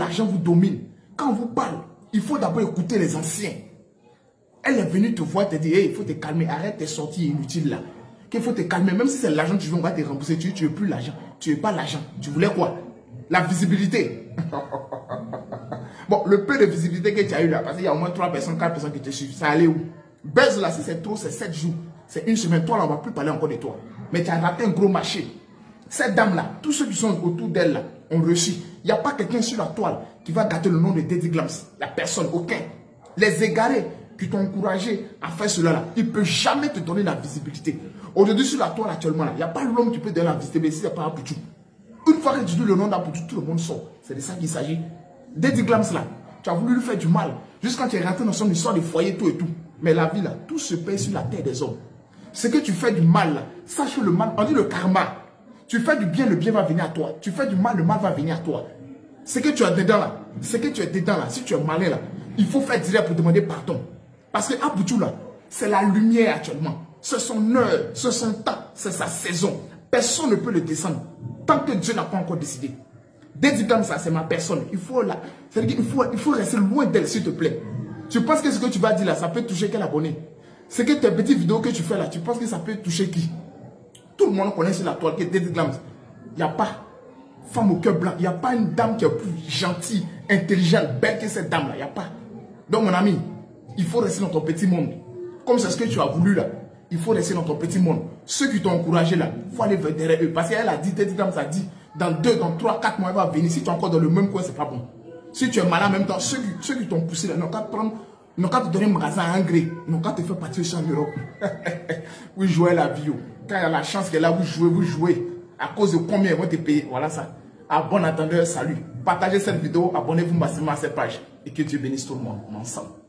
L'argent vous domine. Quand on vous parle, il faut d'abord écouter les anciens. Elle est venue te voir, te dire, il faut te calmer, arrête tes sorties inutiles là. Qu'il faut te calmer, même si c'est l'argent que tu veux, on va te rembourser. Tu ne veux plus l'argent. Tu veux pas l'argent. Tu voulais quoi? La visibilité. bon, le peu de visibilité que tu as eu là, parce qu'il y a au moins 3 personnes, 4 personnes qui te suivent, ça allait où? Baise là, si c'est trop, c'est 7 jours. C'est une semaine. Toi, là, on va plus parler encore de toi. Mais tu as raté un gros marché. Cette dame-là, tous ceux qui sont autour d'elle là, ont reçu. Il n'y a pas quelqu'un sur la toile qui va gâter le nom de Daddy Glams. La personne, aucun. Les égarés qui t'ont encouragé à faire cela là, il ne peut jamais te donner la visibilité. Aujourd'hui, sur la toile actuellement, il n'y a pas l'homme qui peut donner la visibilité si ce n'est pas Apoutou. Une fois que tu dis le nom d'Apoutou, tout le monde sort. C'est de ça qu'il s'agit. Daddy Glams là, tu as voulu lui faire du mal. Jusqu'à quand tu es rentré dans son histoire de foyer, tout et tout. Mais la vie là, tout se paye sur la terre des hommes. Ce que tu fais du mal sache que le mal, on dit le karma. Tu fais du bien, le bien va venir à toi. Tu fais du mal, le mal va venir à toi. Ce que tu as dedans là, ce que tu as dedans là, si tu es malin là, il faut faire direct pour demander pardon. Parce que là, c'est la lumière actuellement. C'est son heure, c'est son temps, c'est sa saison. Personne ne peut le descendre tant que Dieu n'a pas encore décidé. Dédié comme ça, c'est ma personne. Il faut, là, il faut, il faut rester loin d'elle, s'il te plaît. Tu penses que ce que tu vas dire là, ça peut toucher quel abonné? C'est que tes petites vidéos que tu fais là, tu penses que ça peut toucher qui? Tout le monde connaît sur la toile que David Glams. Il n'y a pas femme au cœur blanc. Il n'y a pas une dame qui est plus gentille, intelligente, belle que cette dame-là. Il n'y a pas. Donc, mon ami, il faut rester dans ton petit monde. Comme c'est ce que tu as voulu là. Il faut rester dans ton petit monde. Ceux qui t'ont encouragé là, il faut aller derrière eux. Parce qu'elle a dit, David Glams a dit, dans deux, dans trois, quatre mois, elle va venir. Si tu es encore dans le même coin, c'est pas bon. Si tu es malade en même temps, ceux qui, ceux qui t'ont poussé là, n'ont qu'à prendre, n'ont qu'à te donner un magasin à engrais, n'ont qu'à te faire partir en Europe. vous jouez la vie. Quand il y a la chance qu'elle a, vous jouez, vous jouez. À cause de combien ils vont te payer? Voilà ça. À bon attendeur, salut. Partagez cette vidéo, abonnez-vous massivement à cette page. Et que Dieu bénisse tout le monde. ensemble.